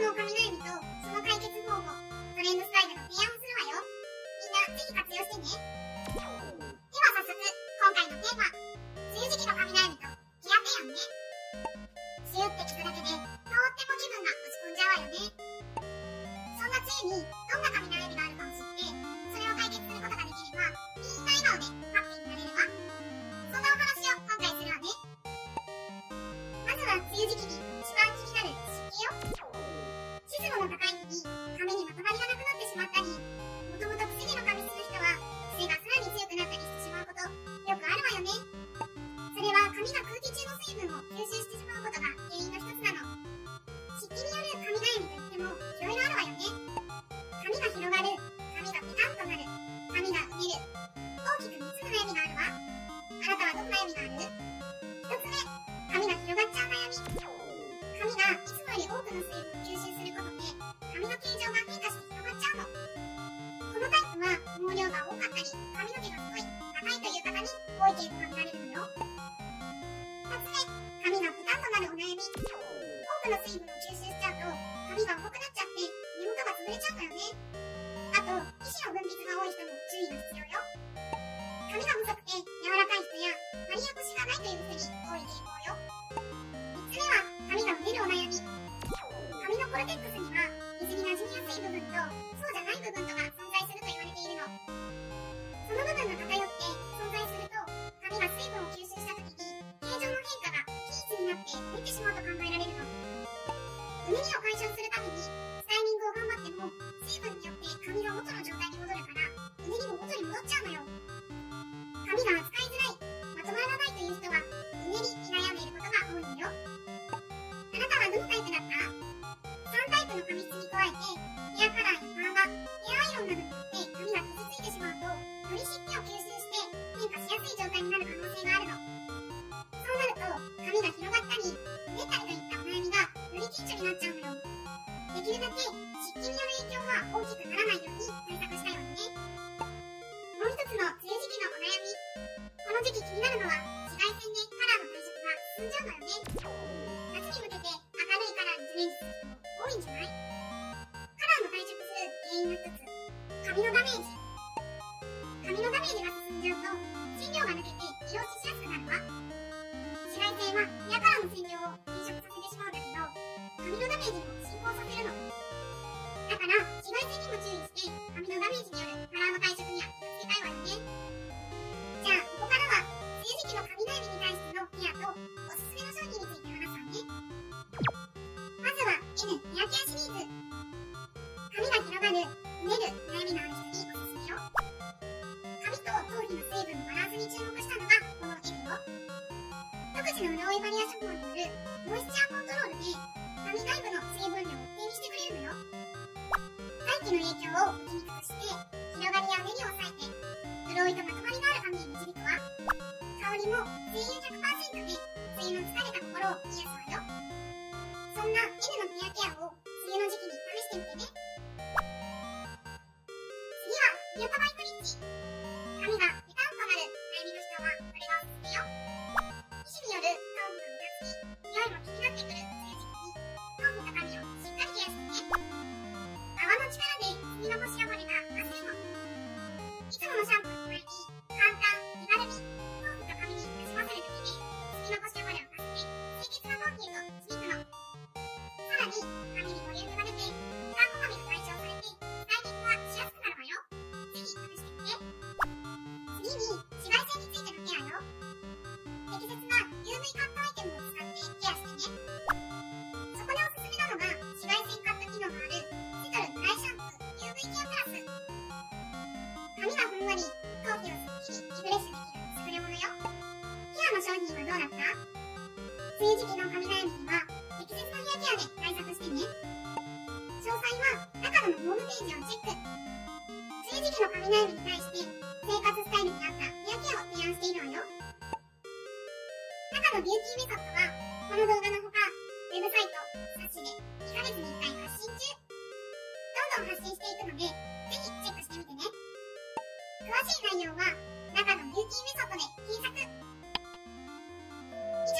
のお金悩みと、その解決方法、トレンドスタイルの提案をするわよ。みんな、ぜひ活用してね。では早速、今回のテーマ、梅雨時期の髪悩みと、ヒア提案ね。梅雨って聞くだけで、とっても気分が落ち込んじゃうわよね。そんな梅雨に、イプは毛量が多かったり、髪の毛がすごい硬いという方に多い傾向が見られるのよ。2つ目、髪がペタンとなるお悩み。多くの水分を吸収しちゃうと、髪が重くなっちゃって、根元が潰れちゃうんだよね。あと、皮脂の分泌が多い人も注意が必要よ。髪が細くて柔らかい人や、刈り落としがないという人に態になる可能性があるの。そうなると、髪が広がったり、うねったりといったお悩みがより顕著になっちゃうのよ。できるだけ湿気による影響が大きくならないように対策したいわけね。もう一つの梅雨時期のお悩み。この時期気になるのは紫外線でカラーの退色が進んじゃうのよね。夏に向けて明るいカラーにチャレンジする人も多いんじゃないカラーの退色する原因の一つ、髪のダメージ。髪のダメージが進んじゃう、抜けて色落ちしやすくなるわ。紫外線はヘアカラーの染料を変色させてしまうんだけど、髪のダメージも進行させるの。だから、紫外線にも注意して、髪のダメージによるカラーの退色には気をつけたいわよね。じゃあ、ここからは、梅雨時期の髪悩みに対してのケアと、おすすめの商品について話すわね。まずは、N ヘアケアシリーズ。独自の潤いバリア処方によるモイスチャーコントロールで髪内部の水分量を一定にしてくれるのよ。大気の影響を受けにくくして広がりやうねりを抑えて潤いとまとまりのある髪に導くわ香りも精油100%で梅雨の疲れた心を癒すわよ。そんな N のヘアケアを梅雨の時期に試してみてね。you 商品はどうだった？梅雨時期の髪悩みには適切なヘアケアで対策してね。詳細はナカノのホームページをチェック。梅雨時期の髪悩みに対して生活スタイルに合ったヘアケアを提案しているわよ。中野ビューティーメソッドはこの動画のほかウェブサイト冊子で2ヶ月に1回発信中。どんどん発信していくのでぜひチェックしてみてね。詳しい内容はナカノビューティーメソッドで検索。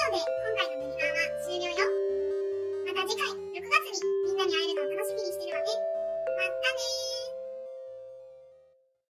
以上で今回のミニマンは終了よ。また次回、6月にみんなに会えるのを楽しみにしてるわね。またねー。